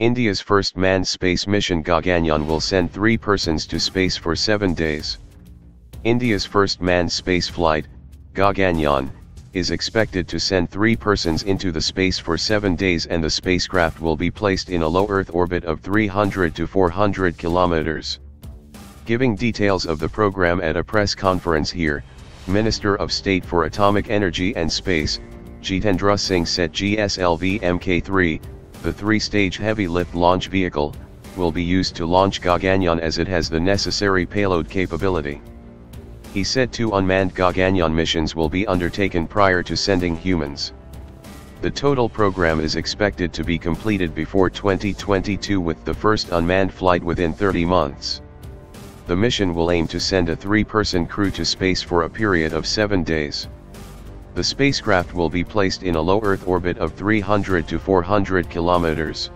India's first manned space mission Gaganyaan will send three persons to space for seven days. India's first manned space flight, Gaganyaan, is expected to send three persons into the space for seven days and the spacecraft will be placed in a low Earth orbit of 300 to 400 kilometers. Giving details of the program at a press conference here, Minister of State for Atomic Energy and Space, Jitendra Singh said GSLV Mk3, the three-stage heavy-lift launch vehicle, will be used to launch Gaganyaan as it has the necessary payload capability. He said two unmanned Gaganyaan missions will be undertaken prior to sending humans. The total program is expected to be completed before 2022 with the first unmanned flight within 30 months. The mission will aim to send a three-person crew to space for a period of seven days. The spacecraft will be placed in a low Earth orbit of 300 to 400 kilometers.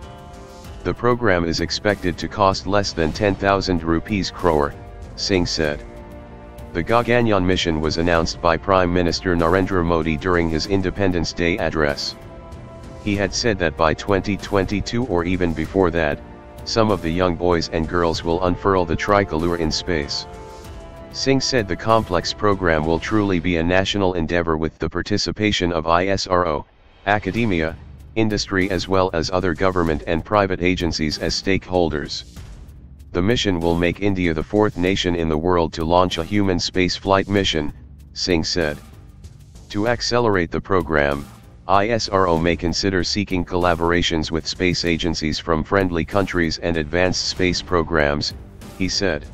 The program is expected to cost less than 10,000 rupees crore, Singh said. The Gaganyaan mission was announced by Prime Minister Narendra Modi during his Independence Day address. He had said that by 2022 or even before that, some of the young boys and girls will unfurl the tricolor in space. Singh said the complex program will truly be a national endeavor with the participation of ISRO, academia, industry as well as other government and private agencies as stakeholders. The mission will make India the fourth nation in the world to launch a human spaceflight mission, Singh said. To accelerate the program, ISRO may consider seeking collaborations with space agencies from friendly countries and advanced space programs, he said.